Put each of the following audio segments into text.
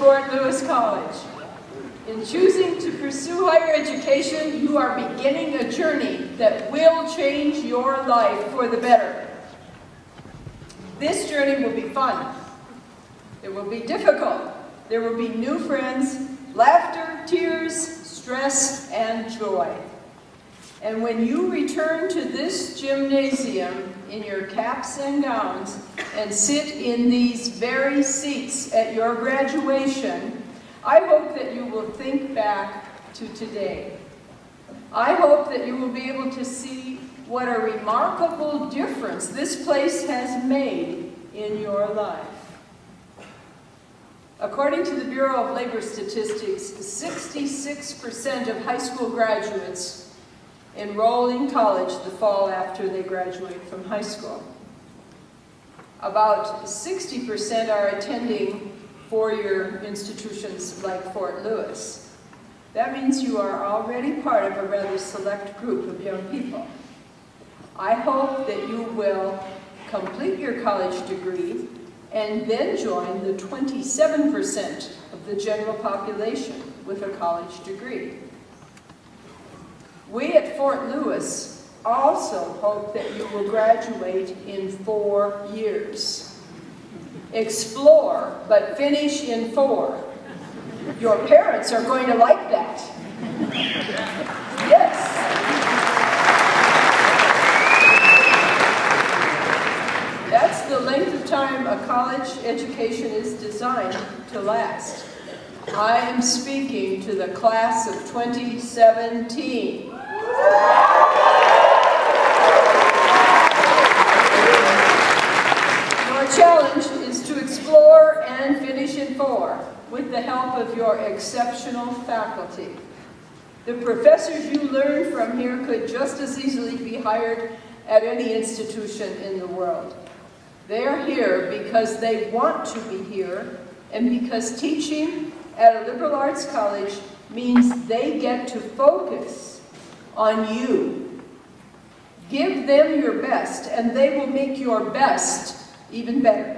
Fort Lewis College. In choosing to pursue higher education, you are beginning a journey that will change your life for the better. This journey will be fun. It will be difficult. There will be new friends, laughter, tears, stress, and joy. And when you return to this gymnasium in your caps and gowns and sit in these very seats at your graduation, I hope that you will think back to today. I hope that you will be able to see what a remarkable difference this place has made in your life. According to the Bureau of Labor Statistics, 66% of high school graduates enroll in college the fall after they graduate from high school. About 60% are attending four-year institutions like Fort Lewis. That means you are already part of a rather select group of young people. I hope that you will complete your college degree and then join the 27% of the general population with a college degree. We at Fort Lewis also hope that you will graduate in four years. Explore, but finish in four. Your parents are going to like that. Yes. That's the length of time a college education is designed to last. I am speaking to the class of 2017. Your challenge is to explore and finish in four with the help of your exceptional faculty. The professors you learn from here could just as easily be hired at any institution in the world. They are here because they want to be here and because teaching at a liberal arts college means they get to focus on you. Give them your best and they will make your best even better.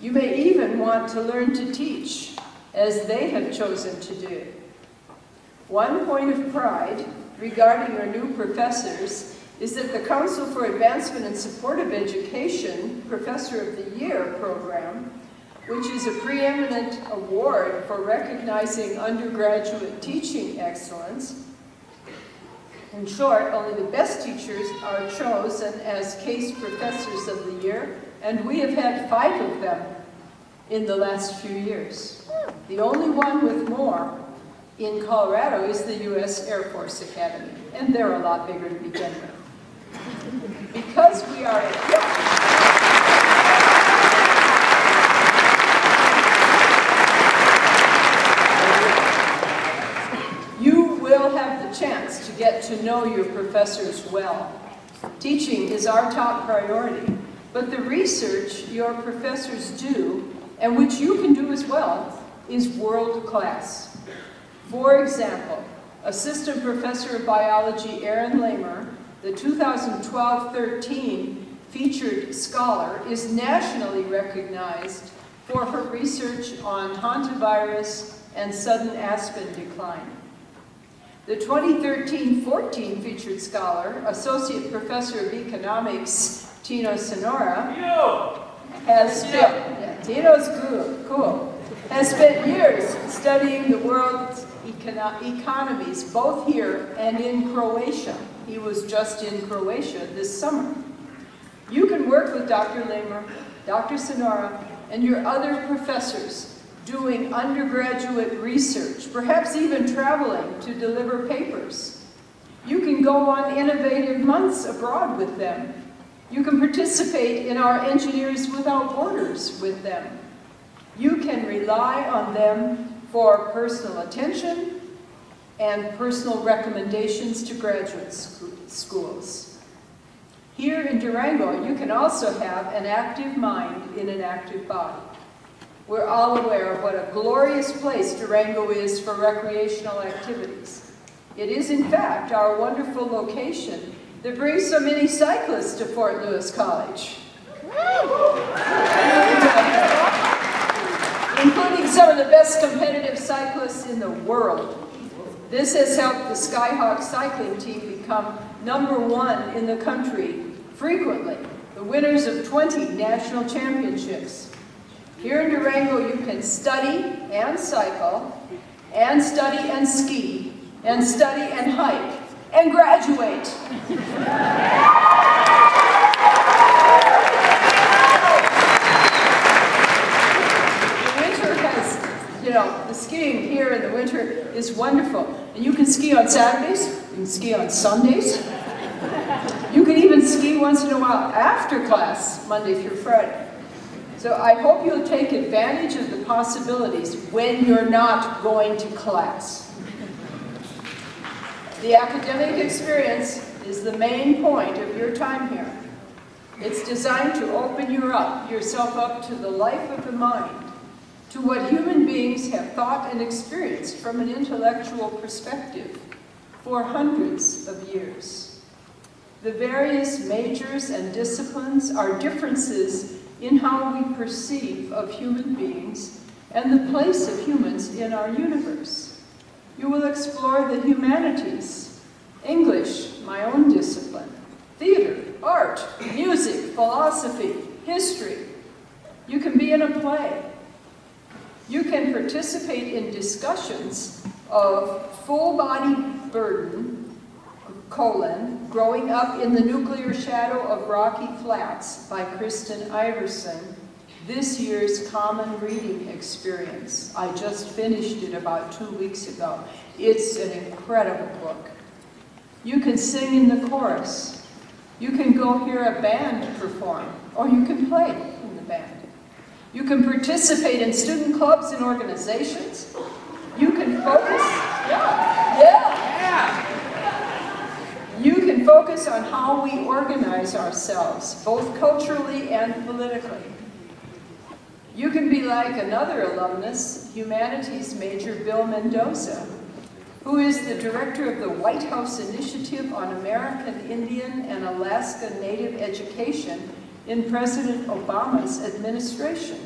You may even want to learn to teach as they have chosen to do. One point of pride regarding our new professors is that the Council for Advancement and Support of Education Professor of the Year program, which is a preeminent award for recognizing undergraduate teaching excellence, in short, only the best teachers are chosen as CASE professors of the year, and we have had five of them in the last few years. The only one with more in Colorado is the U.S. Air Force Academy, and they're a lot bigger to begin with. Because we are... You will have the chance to know your professors well. Teaching is our top priority, but the research your professors do, and which you can do as well, is world class. For example, Assistant Professor of Biology Erin Lehmer, the 2012-13 featured scholar, is nationally recognized for her research on hantavirus and sudden aspen decline. The 2013-14 featured scholar, Associate Professor of Economics, Tino Sonora, has spent, yeah, Tino's cool, cool, has spent years studying the world's econo economies, both here and in Croatia. He was just in Croatia this summer. You can work with Dr. Lehmer, Dr. Sonora, and your other professors doing undergraduate research, perhaps even traveling to deliver papers. You can go on innovative months abroad with them. You can participate in our Engineers Without Borders with them. You can rely on them for personal attention and personal recommendations to graduate schools. Here in Durango, you can also have an active mind in an active body. We're all aware of what a glorious place Durango is for recreational activities. It is, in fact, our wonderful location that brings so many cyclists to Fort Lewis College. Including some of the best competitive cyclists in the world. This has helped the Skyhawk cycling team become number one in the country frequently, the winners of 20 national championships. Here in Durango, you can study and cycle, and study and ski, and study and hike, and graduate. You know, the skiing here in the winter is wonderful. And you can ski on Saturdays, you can ski on Sundays. You can even ski once in a while after class, Monday through Friday. So I hope you'll take advantage of the possibilities when you're not going to class. The academic experience is the main point of your time here. It's designed to open you up, yourself up to the life of the mind to what human beings have thought and experienced from an intellectual perspective for hundreds of years. The various majors and disciplines are differences in how we perceive of human beings and the place of humans in our universe. You will explore the humanities, English, my own discipline, theater, art, music, philosophy, history. You can be in a play, you can participate in discussions of full body burden, colon, growing up in the nuclear shadow of Rocky Flats by Kristen Iversen, this year's common reading experience. I just finished it about two weeks ago. It's an incredible book. You can sing in the chorus. You can go hear a band perform, or you can play in the band. You can participate in student clubs and organizations. You can focus, yeah, yeah. You can focus on how we organize ourselves, both culturally and politically. You can be like another alumnus, humanities major Bill Mendoza, who is the director of the White House Initiative on American Indian and Alaska Native Education in President Obama's administration,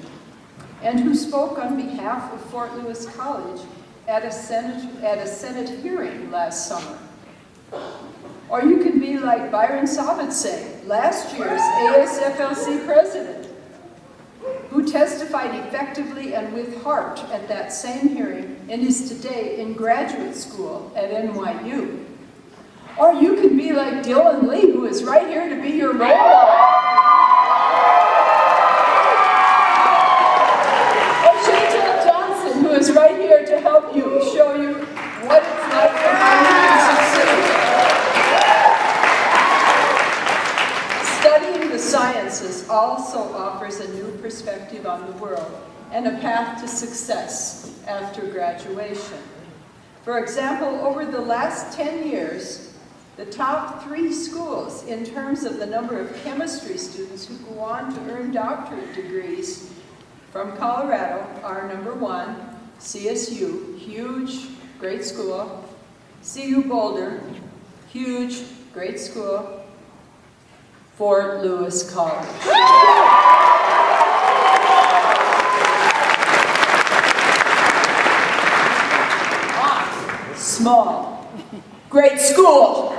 and who spoke on behalf of Fort Lewis College at a Senate, at a Senate hearing last summer. Or you can be like Byron Tsabetsaye, last year's ASFLC president, who testified effectively and with heart at that same hearing and is today in graduate school at NYU. Or you can be like Dylan Lee, who is right here to be your role model. is right here to help you, show you what it's like and how you can succeed. Studying the sciences also offers a new perspective on the world and a path to success after graduation. For example, over the last 10 years, the top three schools in terms of the number of chemistry students who go on to earn doctorate degrees from Colorado are number one, CSU, huge, great school. CU Boulder, huge, great school. Fort Lewis College. Small, great school.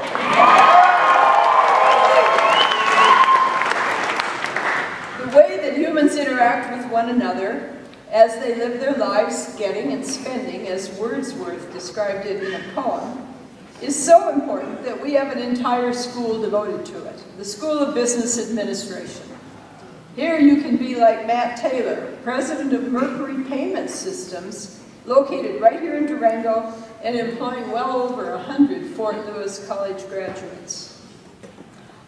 The way that humans interact with one another as they live their lives getting and spending, as Wordsworth described it in a poem, is so important that we have an entire school devoted to it, the School of Business Administration. Here you can be like Matt Taylor, president of Mercury Payment Systems, located right here in Durango and employing well over 100 Fort Lewis College graduates.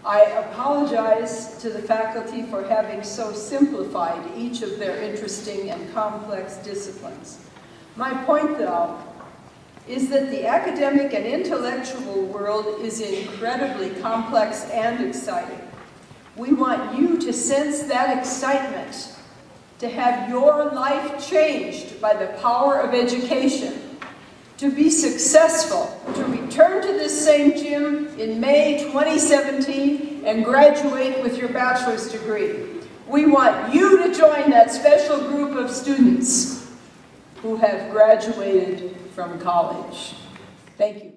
I apologize to the faculty for having so simplified each of their interesting and complex disciplines. My point, though, is that the academic and intellectual world is incredibly complex and exciting. We want you to sense that excitement, to have your life changed by the power of education, to be successful, to return to this same gym in May 2017 and graduate with your bachelor's degree. We want you to join that special group of students who have graduated from college. Thank you.